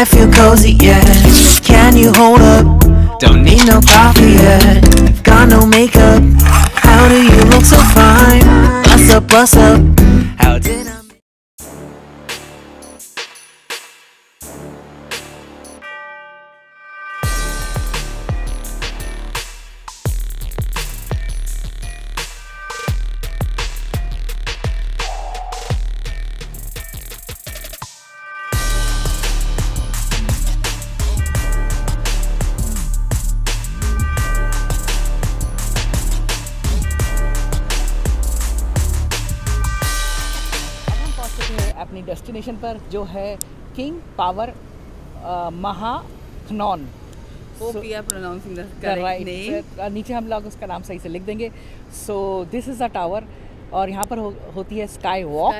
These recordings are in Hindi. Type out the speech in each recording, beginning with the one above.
I feel cozy, yeah. Can you hold up? Destination पर जो है किंग पावर महाखनौन. नीचे हम लोग उसका नाम सही से लिख देंगे. So this is the tower और यहाँ पर हो, होती है स्काई वॉक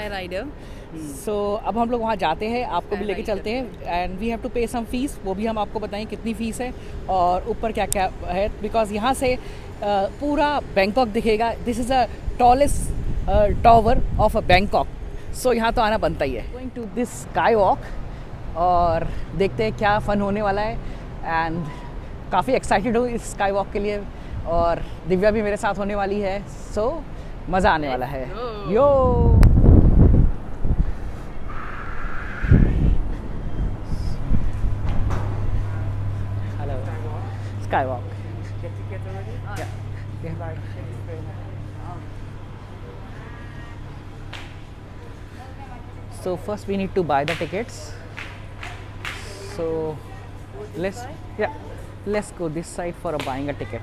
सो अब हम लोग वहाँ जाते हैं आपको भी लेके चलते हैं एंड वी हैव टू पे सम फ़ीस वो भी हम आपको बताएँ कितनी फ़ीस है और ऊपर क्या क्या है बिकॉज़ यहाँ से पूरा बैंकॉक दिखेगा. This is a tallest tower of a Bangkok so so, यहाँ तो आना बनता ही है going to this sky walk और देखते हैं क्या फ़न होने वाला है एंड काफ़ी एक्साइटेड हूँ इस स्काई वॉक के लिए और दिव्या भी मेरे साथ होने वाली है सो so, मज़ा आने वाला है. यो Hello. Skywalk. Yeah. So first we need to buy the tickets. So let's yeah, let's go this side for a buying a ticket.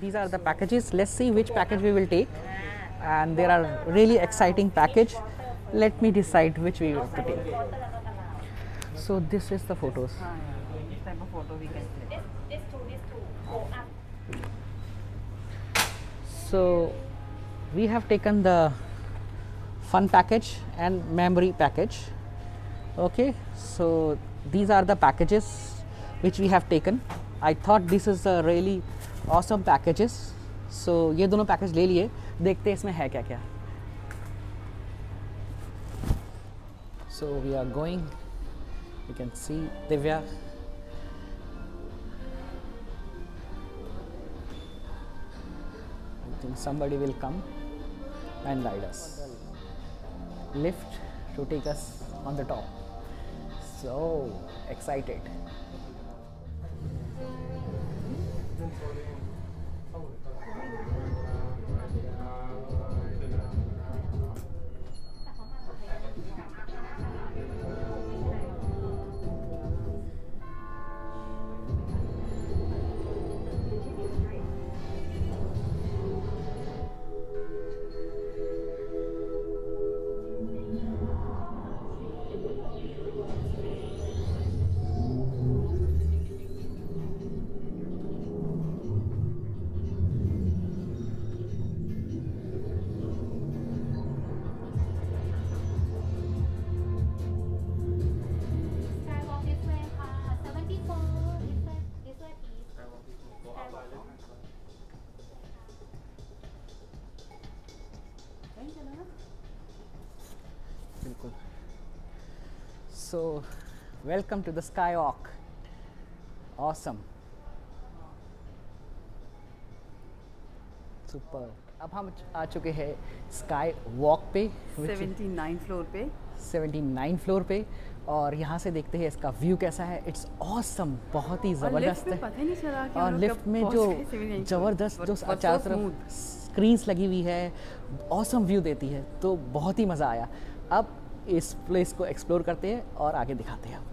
these are the packages. Let's see which package we will take. And there are really exciting package. Let me decide which we will take so this is the photos so we have taken the fun package and memory package okay so these are the packages which we have taken i thought this is a really awesome packages so ये दोनों पैकेज ले लिए देखते हैं इसमें है क्या क्या so we are going you can see Divya somebody will come and guide us. Lift to take us on the top. So excited. Welcome to the sky walk awesome super अब हम आ चुके हैं स्काई वॉक पे which is 79 floor पे। 79 फ्लोर पे और यहाँ से देखते हैं इसका व्यू कैसा है। इट्स ऑसम बहुत ही ज़बरदस्त है। पता नहीं चला कि और लिफ्ट में जो गए 79 floor। ज़बरदस्त जो so चारों तरफ़ स्क्रीन्स लगी हुई है। ऑसम व्यू देती है। तो बहुत ही मज़ा आया। अब इस प्लेस को एक्सप्लोर करते हैं और आगे दिखाते हैं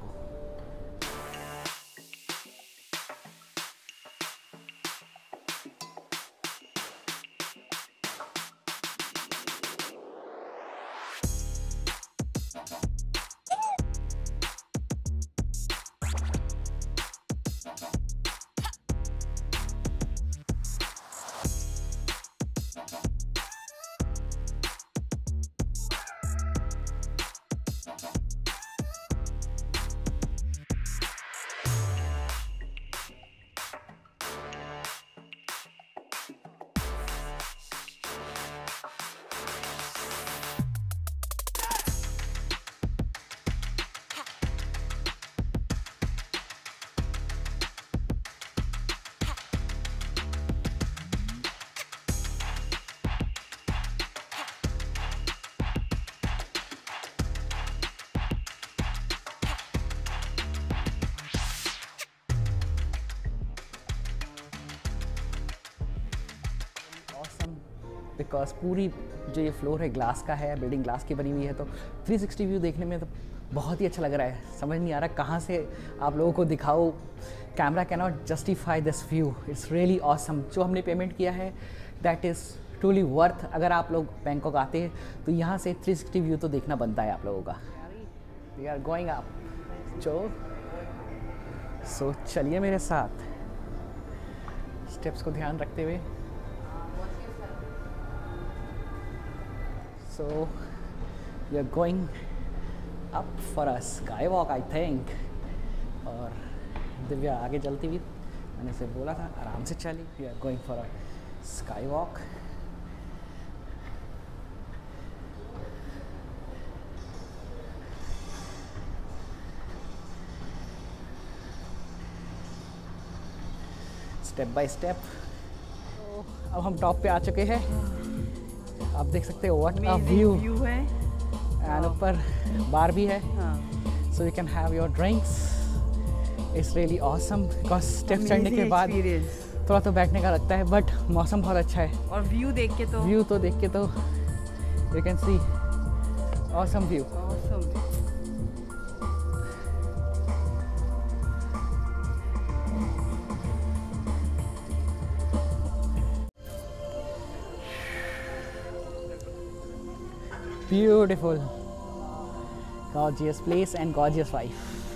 बिकॉज़ पूरी जो ये फ्लोर है ग्लास का है बिल्डिंग ग्लास की बनी हुई है तो 360 व्यू देखने में तो बहुत ही अच्छा लग रहा है। समझ नहीं आ रहा कहाँ से आप लोगों को दिखाओ camera cannot justify this view it's really awesome जो हमने पेमेंट किया है दैट इज़ ट्रूली वर्थ अगर आप लोग बैंकॉक आते हैं तो यहाँ से 360 व्यू तो देखना बनता है आप लोगों का। वी आर गोइंग अप जो सो चलिए मेरे साथ। स्टेप्स को ध्यान रखते हुए। We are going up for a sky walk I think और दिव्या आगे चलती हुई मैंने से बोला था, आराम से चली we are going for a sky walk step by step अब हम टॉप पे आ चुके हैं। आप देख सकते हो व्हाट अ व्यू व्यू है। एंड ऊपर बार भी है। So you can have your drinks it's really awesome because step चढ़ने के बाद थोड़ा तो बैठने का लगता है बट मौसम बहुत अच्छा है। और व्यू देख के तो व्यू तो देख के तो you can see awesome view awesome. Beautiful gorgeous place and gorgeous wife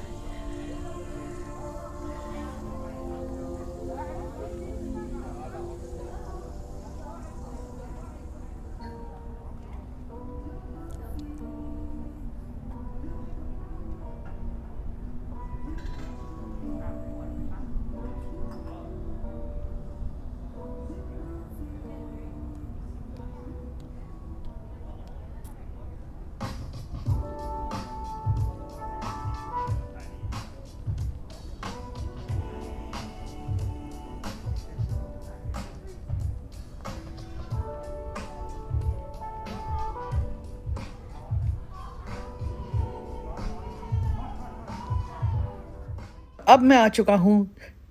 अब मैं आ चुका हूँ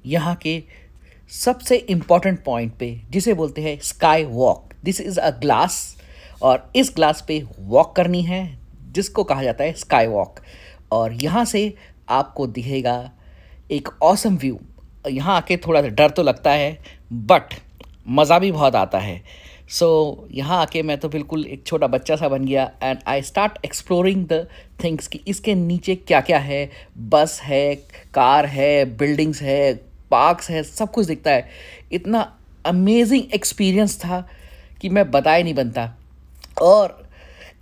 यहाँ के सबसे इंपॉर्टेंट पॉइंट पे, जिसे बोलते हैं sky walk this is a glass और इस ग्लास पे वॉक करनी है, जिसको कहा जाता है स्काई वॉक और यहाँ से आपको दिखेगा एक ऑसम व्यू यहाँ आके थोड़ा डर तो लगता है बट मज़ा भी बहुत आता है। सो so, यहाँ आके मैं तो बिल्कुल एक छोटा बच्चा सा बन गया and I start exploring the things कि इसके नीचे क्या क्या है? बस है कार है बिल्डिंग्स है पार्क्स है सब कुछ दिखता है। इतना अमेजिंग एक्सपीरियंस था कि मैं बताए नहीं बनता। और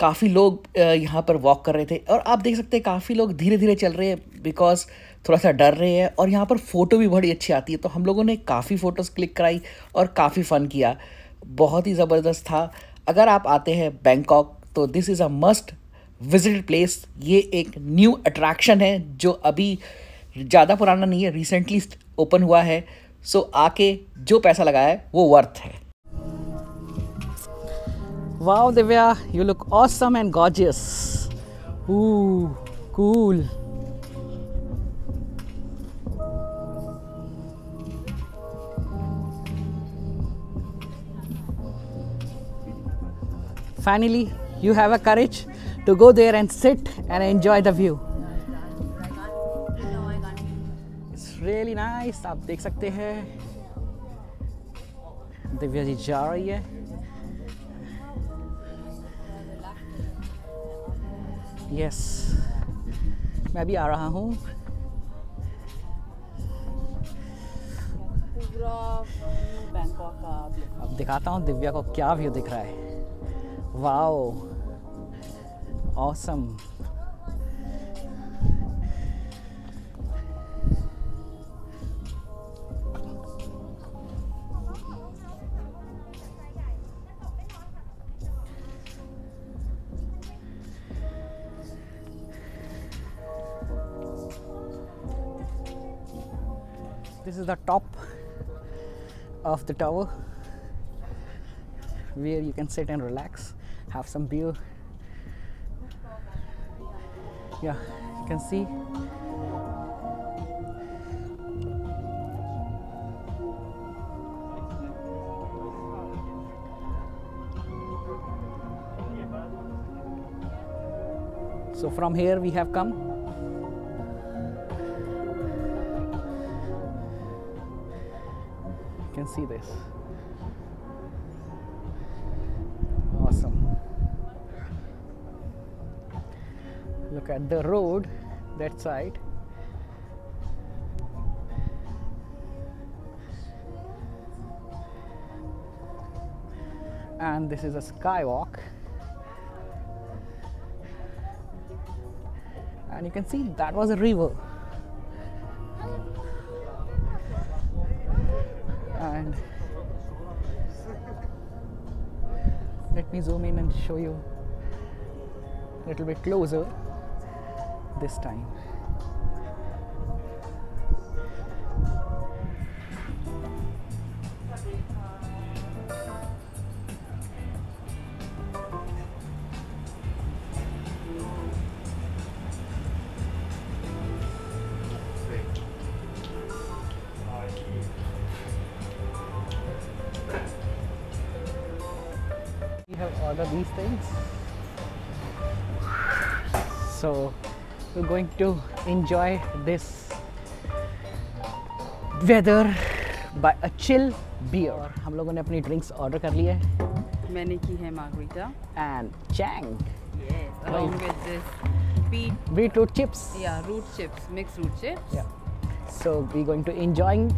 काफ़ी लोग यहाँ पर वॉक कर रहे थे। और आप देख सकते हैं काफ़ी लोग धीरे धीरे चल रहे हैं बिकॉज़ थोड़ा सा डर रहे हैं। और यहाँ पर फ़ोटो भी बड़ी अच्छी आती है। तो हम लोगों ने काफ़ी फ़ोटोज़ क्लिक कराई और काफ़ी फ़न किया। बहुत ही ज़बरदस्त था। अगर आप आते हैं बैंकॉक तो this is a must visit place ये एक न्यू अट्रैक्शन है जो अभी ज़्यादा पुराना नहीं है रिसेंटली ओपन हुआ है। सो so, आके जो पैसा लगाया है वो वर्थ है। Wow, Divya, you look awesome and gorgeous. Ooh, Finally, you have a courage to go there and sit and enjoy the view. It's really nice. आप देख सकते हैं दिव्या जी जा रही है यस मैं भी आ रहा हूँ अब दिखाता हूँ दिव्या को क्या व्यू दिख रहा है Wow. Awesome. this is the top of the tower where you can sit and relax have some view yeah you can see So from here we have come. You can see this. Look at the road that side. And this is a skywalk. And you can see that was a river. And let me zoom in and show you a little bit closer this time. We have ordered these things. So we're going to enjoy this weather by a chill beer. हम लोगों ने अपनी ड्रिंक्स ऑर्डर कर ली है मैंने की है margarita. And Chang Yes. Along with this beet, beetroot chips yeah, root chips, mixed root chips. So we going to enjoying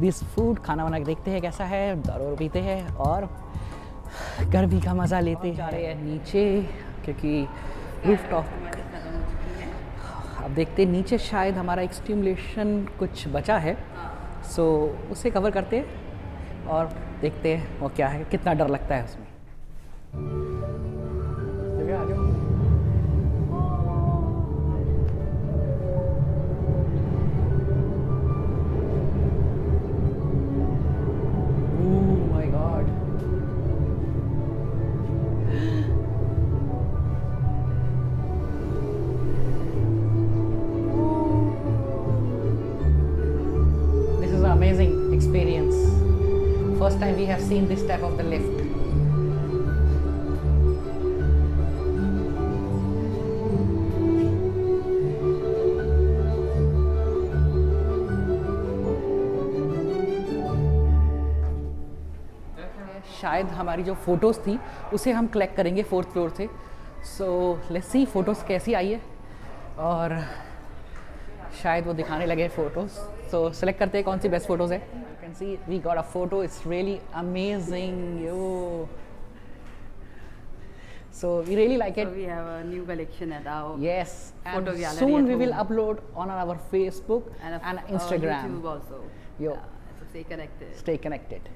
this food खाना वाना देखते हैं कैसा है दारू पीते हैं और गर्मी का मज़ा लेते हैं जा रहे हैं नीचे क्योंकि रूफ टॉप टमाटर खत्म हो चुकी है. अब देखते हैं नीचे शायद हमारा एक स्टिमुलेशन कुछ बचा है। सो so, उसे कवर करते हैं और देखते हैं वो क्या है कितना डर लगता है उसमें। Seen this type of the lift. शायद हमारी जो फ़ोटोज़ थी, उसे हम कलेक्ट करेंगे फोर्थ फ्लोर से। सो लेट्स सी फ़ोटोज़ कैसी आई है। और शायद वो दिखाने लगे फ़ोटोज़ सो सेलेक्ट करते हैं कौन सी बेस्ट फ़ोटोज़ है। You can see we got a photo it's really amazing yo so we really like So it we have a new collection at our yes Photo and gallery soon at we will home. upload on our facebook and, of- and uh, instagram YouTube also. Yo. Yeah, so stay connected. stay connected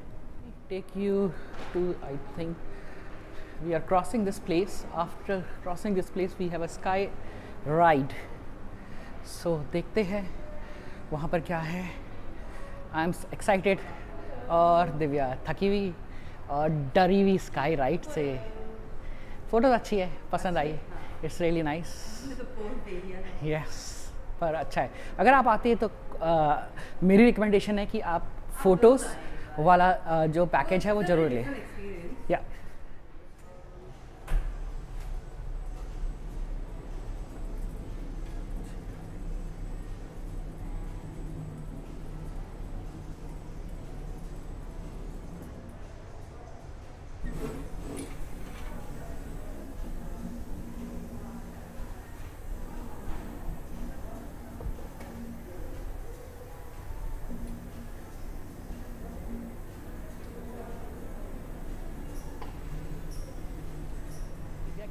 take you to i think we are crossing this place after crossing this place we have a sky ride so देखते हैं वहाँ पर क्या है आई एम एक्साइटेड और दिव्या थकी हुई और डरी हुई स्काई राइट से। फ़ोटो अच्छी है पसंद आई। इट्स रियली नाइस यस पर अच्छा है। अगर आप आते हैं तो आ, मेरी रिकमेंडेशन है कि आप फ़ोटोज़ वाला आ, जो पैकेज है वो ज़रूर लें। या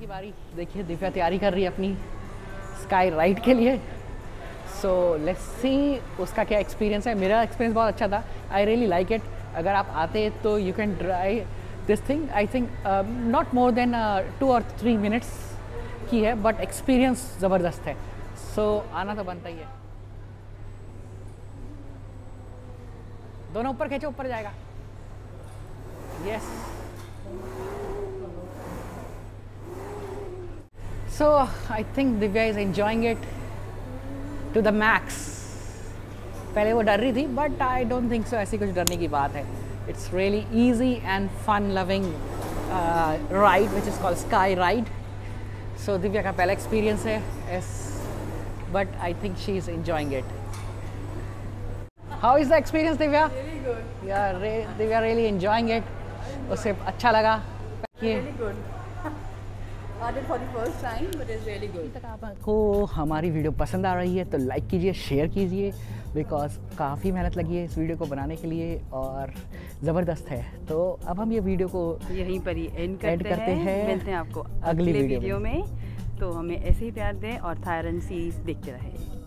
की बारी। देखिए दिव्या तैयारी कर रही है अपनी स्काई राइड के लिए। सो लेट्स सी उसका क्या एक्सपीरियंस है। मेरा एक्सपीरियंस बहुत अच्छा था। आई रियली लाइक इट अगर आप आते हैं तो you can try this thing I think not more than two और थ्री मिनट्स की है बट एक्सपीरियंस ज़बरदस्त है। सो so, आना तो बनता ही है। दोनों ऊपर खींचो ऊपर जाएगा। Yes So I think Divya is enjoying it to the max. पहले वो डर रही थी but I don't think so ऐसी कुछ डरने की बात है। It's really easy and fun loving ride which is called sky ride so Divya का पहला एक्सपीरियंस है yes but I think she is enjoying it. How is the experience Divya Divya really enjoying it. उसे अच्छा लगा। Really good. For the first time, but it's really good. तक आपको हमारी वीडियो पसंद आ रही है तो लाइक कीजिए शेयर कीजिए बिकॉज़ काफ़ी मेहनत लगी है इस वीडियो को बनाने के लिए और ज़बरदस्त है तो अब हम ये वीडियो को यहीं पर ही एंड करते, करते हैं है। मिलते हैं आपको अगली वीडियो में तो हमें ऐसे ही प्यार दें और थायरन सीरीज़ देखते रहें